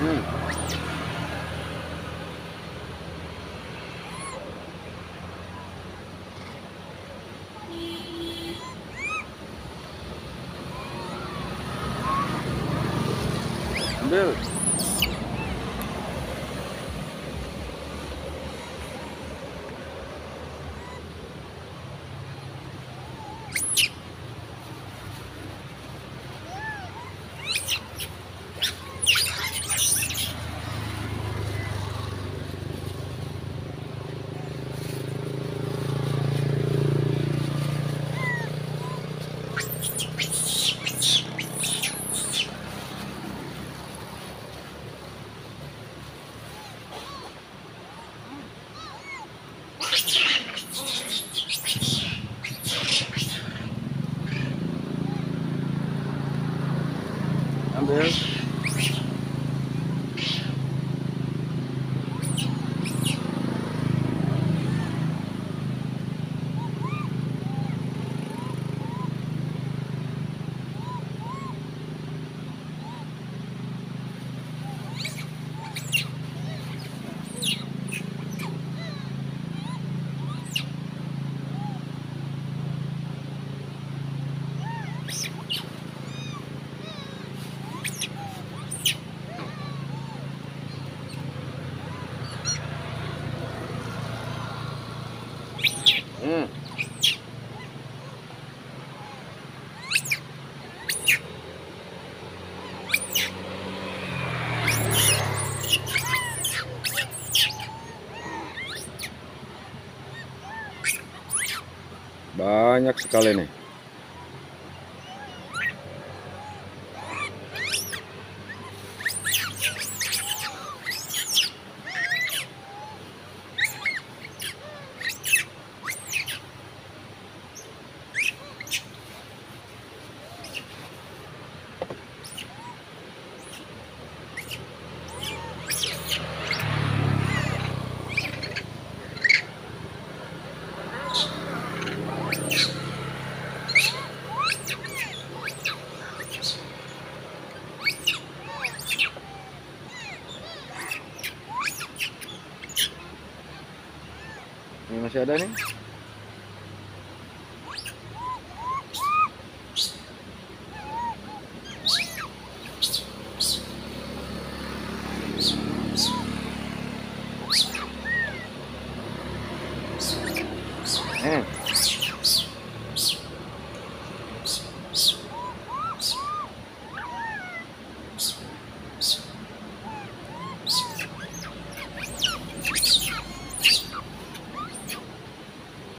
Hum. Beleza. you there. Banyak sekali nih. Masyadanya. Hmm. Hein.